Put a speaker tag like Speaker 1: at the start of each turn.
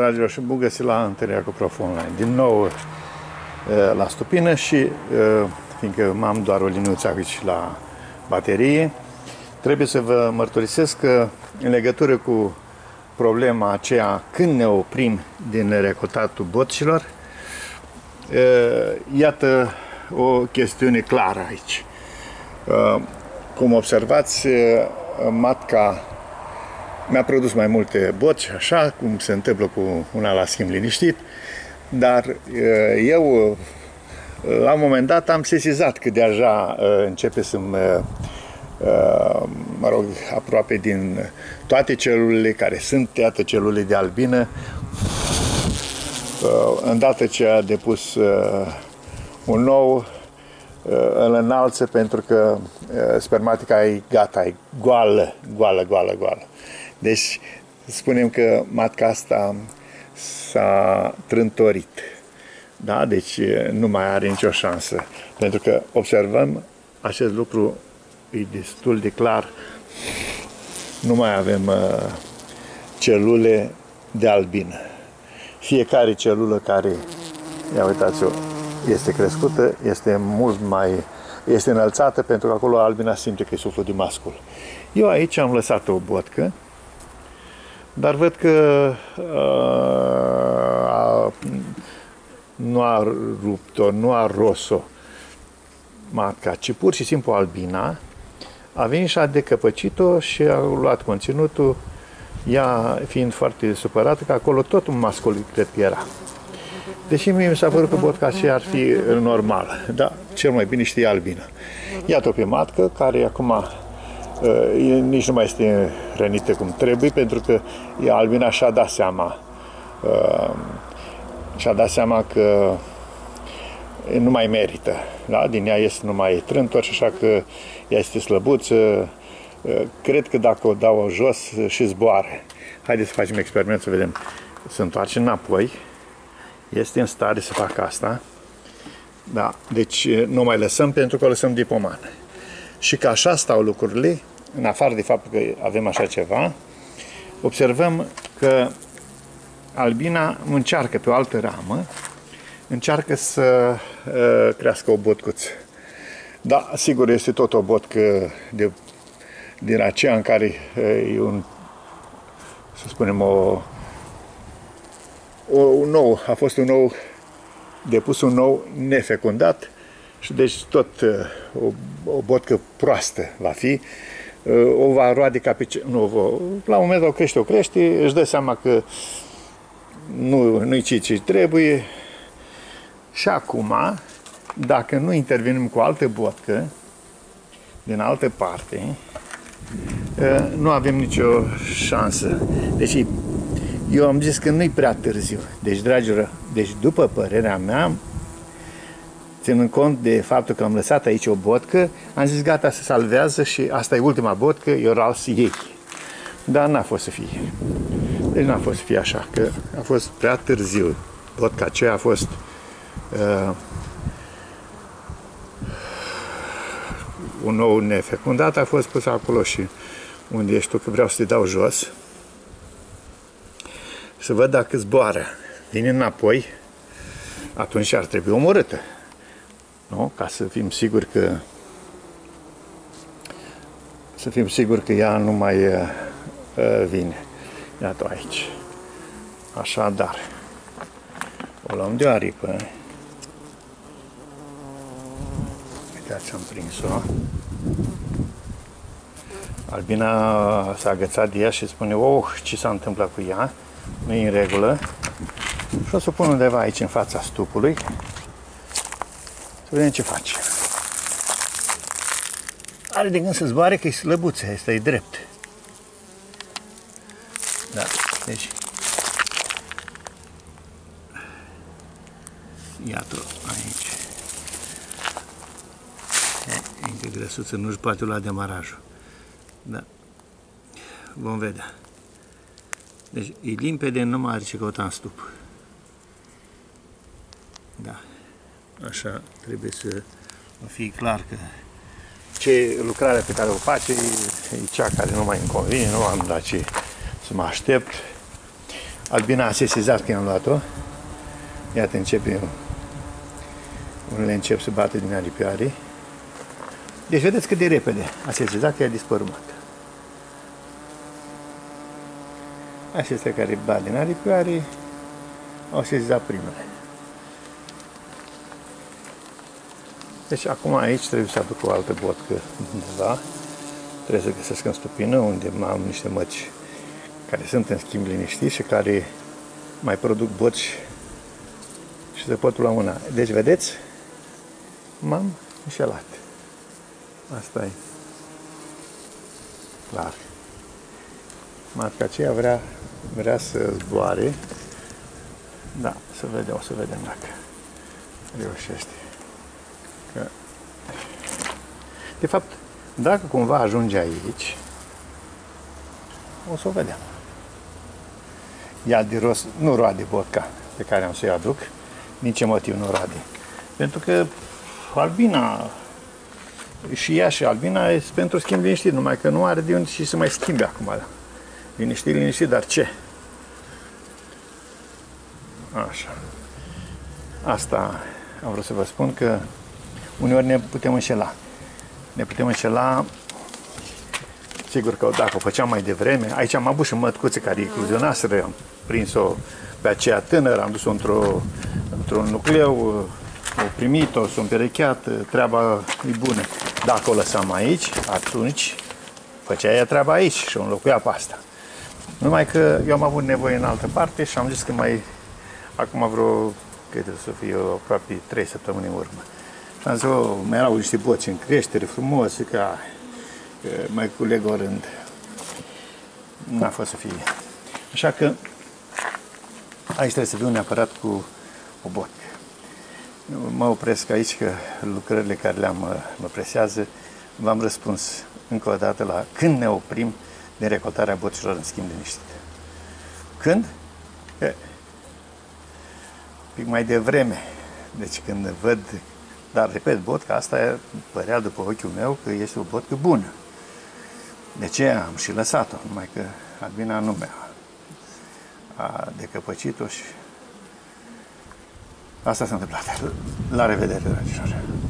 Speaker 1: Dragilor, și bun găsit la întâlnirea cu Prof Online. Din nou uh, la stupină și, uh, fiindcă am doar o liniuță aici la baterie, trebuie să vă mărturisesc că în legătură cu problema aceea când ne oprim din recoltatul botcilor, uh, iată o chestiune clară aici. Cum observați, matca mi-a produs mai multe boci, așa cum se întâmplă cu una la schimb liniștit, dar uh, eu uh, la un moment dat am sesizat că deja uh, începe să-mi mă rog, aproape din toate celulele care sunt, iată, celule de albină, îndată ce a depus un nou, îl înalță pentru că spermatica e gata, e goală, goală, goală, goală. Deci, spunem că matca asta s-a trântorit. Da? Deci nu mai are nicio șansă. Pentru că observăm acest lucru e destul de clar. Nu mai avem uh, celule de albină. Fiecare celulă care, ia uitați-o, este crescută, este mult mai, este înălțată pentru că acolo albina simte că e suflul de mascul. Eu aici am lăsat o botcă, dar văd că uh, nu a rupt-o, nu a ros-o matca, ci pur și simplu albina a venit și a decăpăcit-o și a luat conținutul, ea fiind foarte supărată, că acolo tot un mascul cred că era. Deși mie mi s-a părut că botca și ar fi normal, dar cel mai bine știe albina. Iată pe matcă, care acum uh, nici nu mai este rănită cum trebuie, pentru că Albina și-a dat seama uh, și-a dat seama că nu mai merită. Da? Din ea este numai trântor și așa că ea este slăbuță. Uh, cred că dacă o dau jos și zboare. Haideți să facem experiment să vedem. Se întoarce înapoi. Este în stare să facă asta. Da, deci nu mai lăsăm pentru că o lăsăm dipoman. Și că așa stau lucrurile, în afară de faptul că avem așa ceva, observăm că albina încearcă pe o altă ramă, încearcă să uh, crească o botcuță. Da, sigur, este tot o botcă de, din aceea în care uh, e un, să spunem, o, o, un nou, a fost un nou, depus un nou nefecundat și deci tot uh, o, o botcă proastă va fi, o va roade ca pe ce, nu, la un moment dat o crește, o crește, își dă seama că nu, nu-i ce, ce trebuie și acum, dacă nu intervenim cu alte botcă, din altă parte, nu avem nicio șansă. Deci, eu am zis că nu-i prea târziu. Deci, dragilor, deci după părerea mea, ținând cont de faptul că am lăsat aici o botcă, am zis gata, se salvează și asta e ultima botcă, eu ras ei. Dar n-a fost să fie. Deci n-a fost să fie așa, că a fost prea târziu. Botca aceea a fost uh, un nou nefecundat, a fost pus acolo și unde ești tu, că vreau să te dau jos, să văd dacă zboară. Vine înapoi, atunci ar trebui omorâtă nu? ca să fim siguri că să fim siguri că ea nu mai uh, uh vine. Iată aici. Așadar, o luăm de o aripă. Uitați, am prins-o. Albina s-a agățat de ea și spune, oh, ce s-a întâmplat cu ea? Nu e în regulă. Și o să o pun undeva aici în fața stupului să vedem ce face. Are de gând să zboare că e slăbuță, asta e drept. Da, deci... Iată aici. E, încă grăsuță, nu-și poate lua demarajul. Da. Vom vedea. Deci e limpede, nu mai are ce căuta în stup. Da. Așa trebuie să fie clar că ce lucrarea pe care o face e cea care nu mai îmi convine, nu am la ce să mă aștept. Albina a sesizat că i-am luat-o. Iată, începe unele încep să bate din aripioare. Deci vedeți cât de repede a sesizat că i-a dispărut. Acestea care bat din aripioare au sesizat primele. Deci acum aici trebuie să aduc o altă botcă undeva. Trebuie să găsesc în stupină unde am niște măci care sunt în schimb liniștiți și care mai produc boci și se pot lua una. Deci, vedeți? M-am înșelat. Asta e clar. Matca aceea vrea, vrea să zboare. Da, să vedem, o să vedem dacă reușește. Că... De fapt, dacă cumva ajunge aici, o să o vedem. Ea de rost nu roade vodka pe care am să-i aduc. Nici motiv nu roade. Pentru că albina și ea și albina e pentru schimb liniștit, numai că nu are de unde și să mai schimbe acum. Liniștit, liniștit, dar ce? Așa. Asta am vrut să vă spun că uneori ne putem înșela. Ne putem înșela Sigur că dacă o făceam mai devreme, aici am avut și mătcuțe care ecluzionaseră, am prins-o pe aceea tânără, am dus-o într-o, într-un nucleu, o primit-o, s-o împerecheat, treaba e bună. Dacă o lăsam aici, atunci făcea ea treaba aici și o înlocuia pe asta. Numai că eu am avut nevoie în altă parte și am zis că mai, acum vreo, cât să fie, aproape 3 săptămâni în urmă. Și am zis, oh, mai erau niște boți în creștere, frumos, că mai culeg o rând. N-a fost să fie. Așa că aici trebuie să fiu neapărat cu o bot. Mă opresc aici că lucrările care le-am mă presează. V-am răspuns încă o dată la când ne oprim de recoltarea boților în schimb de niște. Când? E, pic mai devreme. Deci când văd, dar repet, botca asta părea după ochiul meu că este o botcă bună. De ce am și lăsat-o, numai că Albina nu mi-a a decăpăcit-o și asta s-a întâmplat. La revedere, dragilor!